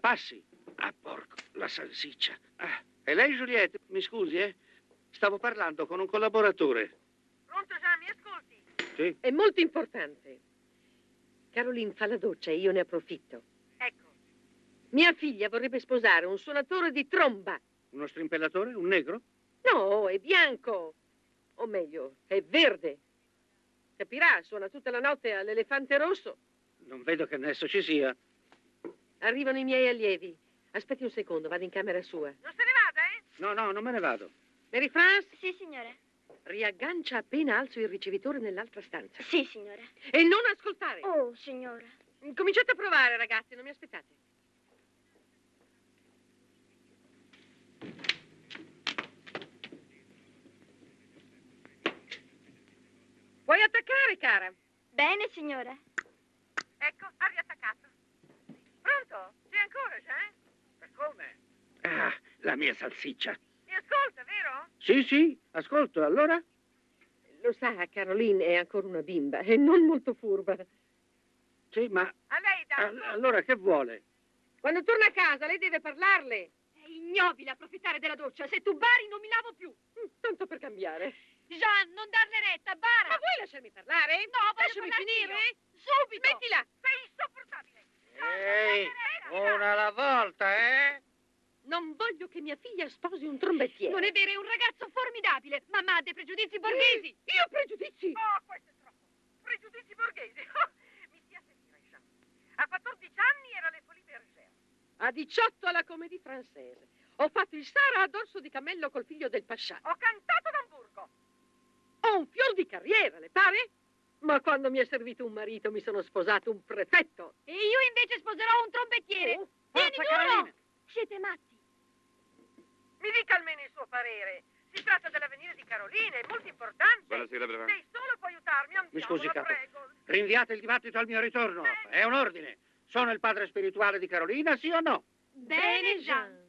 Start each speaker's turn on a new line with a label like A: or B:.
A: Passi. Ah, porco, la salsiccia. Ah, e lei, Juliette, mi scusi, eh? Stavo parlando con un collaboratore.
B: Pronto, Jean, mi ascolti?
A: Sì?
C: È molto importante. Caroline fa la doccia e io ne approfitto.
B: Ecco.
C: Mia figlia vorrebbe sposare un suonatore di tromba.
A: Uno strimpellatore? Un negro?
C: No, è bianco. O meglio, è verde. Capirà, suona tutta la notte all'elefante rosso.
A: Non vedo che nesso ci sia.
C: Arrivano i miei allievi. Aspetti un secondo, vado in camera sua.
B: Non se ne vada, eh?
A: No, no, non me ne vado.
C: Mary France,
D: Sì, signora.
C: riaggancia appena alzo il ricevitore nell'altra stanza.
D: Sì, signora.
C: E non ascoltare.
D: Oh, signora.
C: Cominciate a provare, ragazzi, non mi aspettate. Puoi attaccare, cara.
D: Bene, signora.
B: Ecco, ha riattaccato. Pronto? C'è ancora, Jean?
A: Ma come? Ah, la mia salsiccia.
B: Mi ascolta, vero?
A: Sì, sì, ascolto, allora?
C: Lo sa, Caroline è ancora una bimba e non molto furba.
A: Sì, ma
B: A lei, da.
A: all- allora che vuole?
C: Quando torna a casa, lei deve parlarle.
D: È ignobile approfittare della doccia. Se tu bari, non mi lavo più.
C: Mm, Tanto per cambiare.
D: Jean, non darle retta, bara.
C: Ma vuoi lasciarmi parlare?
D: No, voglio
C: Lasciami finire.
D: io. Subito.
C: Smettila.
A: Ehi, una alla volta, eh?
C: Non voglio che mia figlia sposi un trombettiere.
D: Non è vero, è un ragazzo formidabile. Mamma ha dei pregiudizi borghesi.
C: Io ho pregiudizi.
B: Oh, questo è troppo. Pregiudizi borghesi. Mi stia a sentire, Jean. A 14 anni era le Folies Bergère.
C: A 18 alla Comédie Française. Ho fatto il Sara a dorso di cammello col figlio del Pascià.
B: Ho cantato ad Amburgo.
C: Ho un fior di carriera, le pare? Ma quando mi è servito un marito mi sono sposato un prefetto.
D: E io invece sposerò un trombettiere.
C: Oh,
D: Vieni duro. Siete matti.
B: Mi dica almeno il suo parere. Si tratta dell'avvenire di Caroline, è molto importante.
E: Buonasera, Breva.
B: Lei solo può aiutarmi, andiamo,
A: Mi scusi,
B: la
A: capo.
B: prego.
A: Rinviate il dibattito al mio ritorno. È un ordine. Sono il padre spirituale di Carolina, sì o no?
D: Bene, Jean.